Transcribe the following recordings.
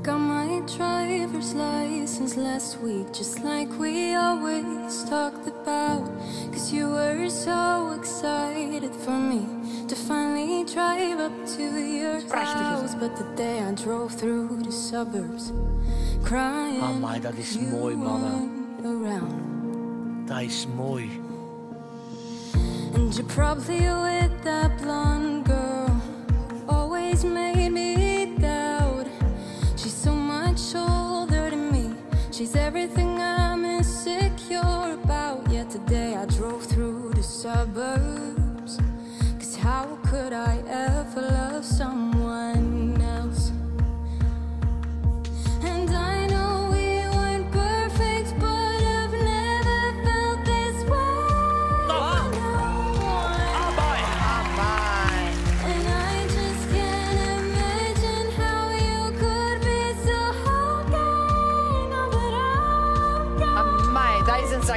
Got my driver's license last week, just like we always talked about. Cause you were so excited for me to finally drive up to your house. But the day I drove through the suburbs, crying, ah, Amai, dat is you mooi, mannen. weren't around. Dat is mooi. And you're probably with that blonde She's everything I'm insecure about. Yet today I drove through the suburbs. Cause how could I ever love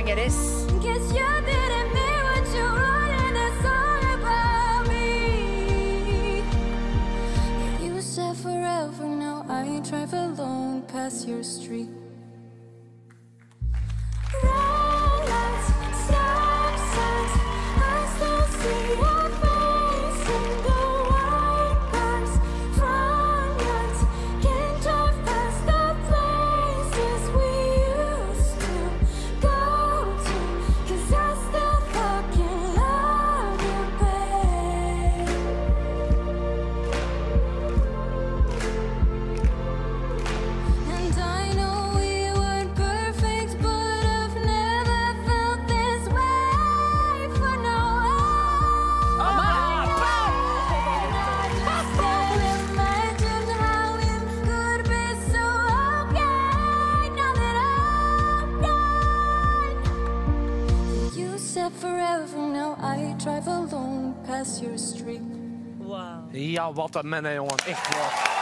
is. Guess you didn't mean what you wrote that song about me. You said forever, now I drive alone past your street. Gone. You said forever, now I drive alone past your street. Ja, wat een mannen, jongen. Echt waar.